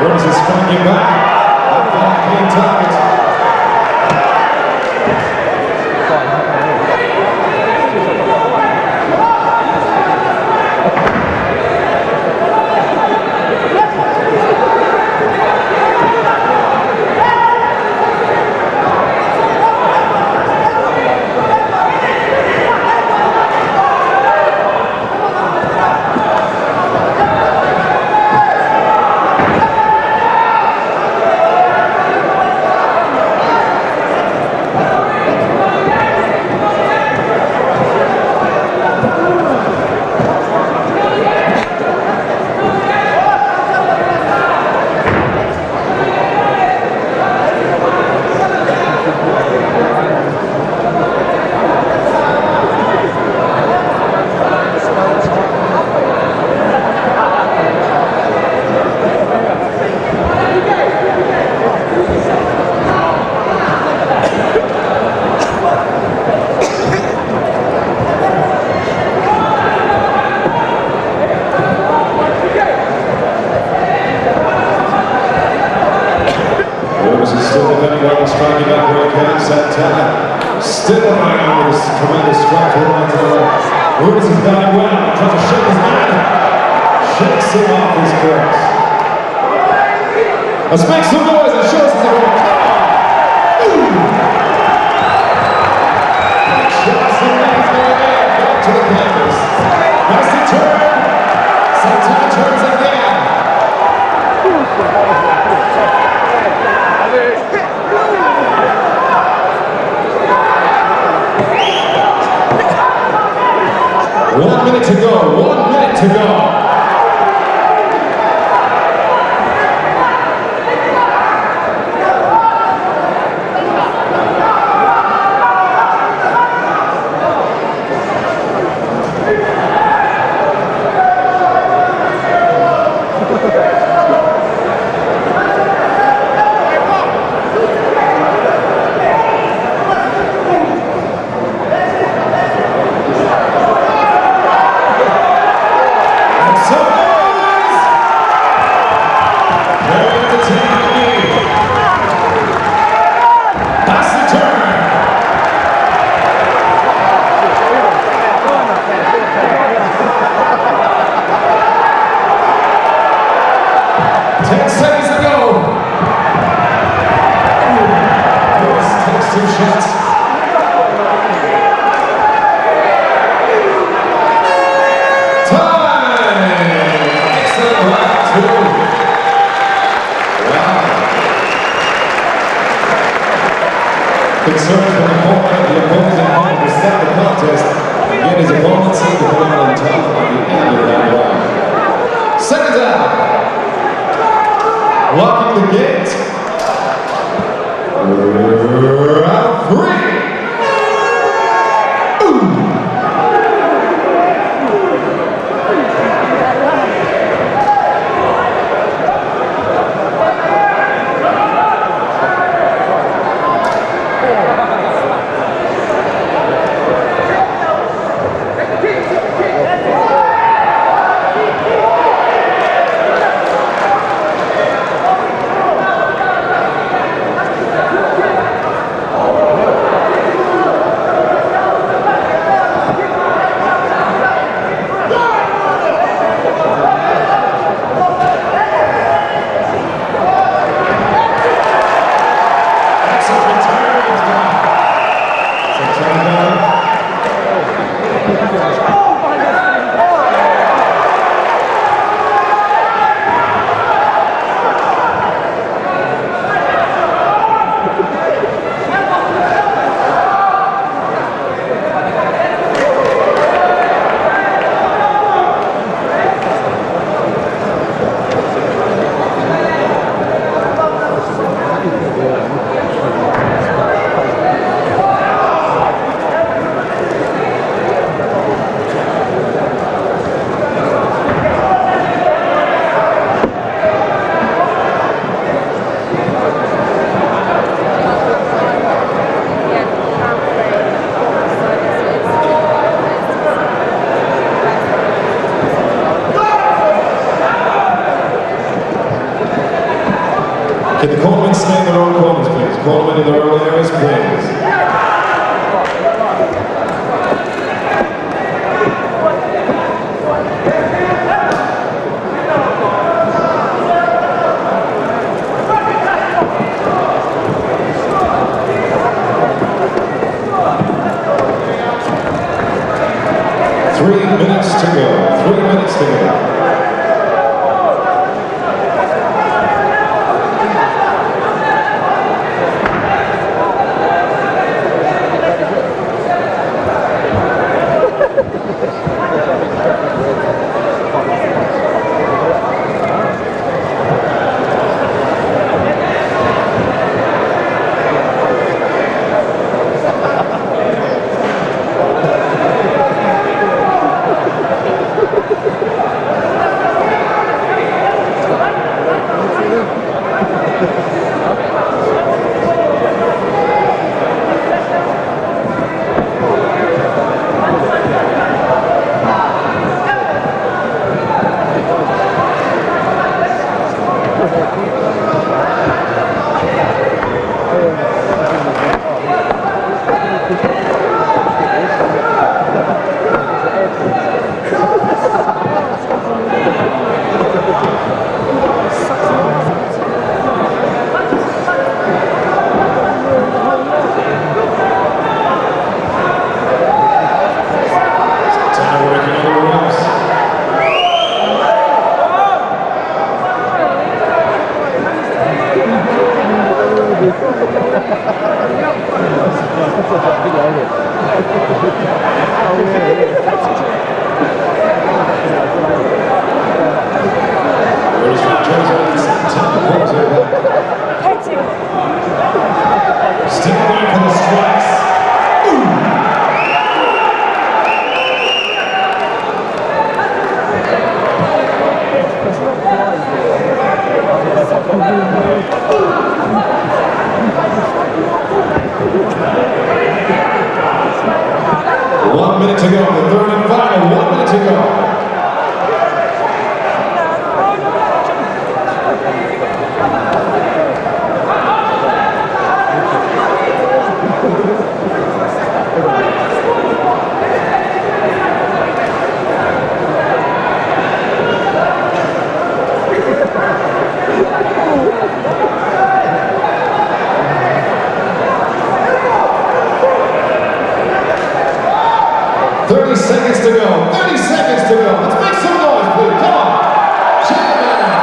Williams is striking back. Clean target. Him off his cross. Let's make some noise and show us back to the canvas. Nice turn. Santana turns again. One minute to go. One minute to go. Concerns from the opponent, the opposing opponent the contest and get his opponent seemed to out on top at the end of that round. Second down. Locking the gate. Can the cornermen stay in their own corners, please? Cornermen in their own areas, please. Three minutes to go. Three minutes to go. To go. The third and final. One minute to go. Seconds to go. Thirty seconds to go. Let's make some noise, please. Come on. Cheer it out.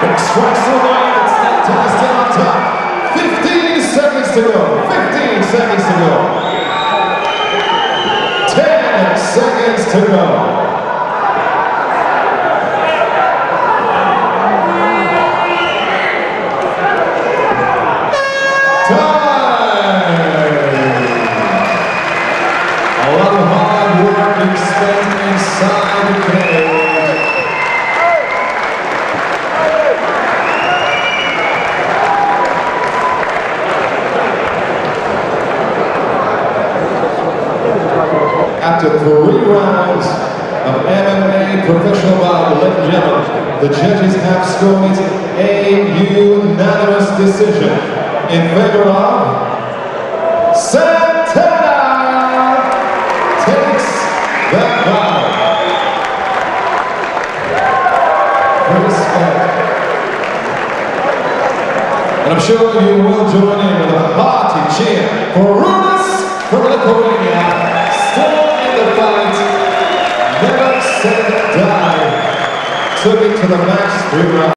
Big strikes to. It's still on top. Fifteen seconds to go. Fifteen seconds to go. Ten seconds to go. After three rounds of MMA professional bout, ladies and gentlemen, the judges have scored a unanimous decision in favor of Santana And I'm sure you will join in with a hearty cheer for Arunas from Lithuania, still in the fight, never said die, took it to the max three rounds.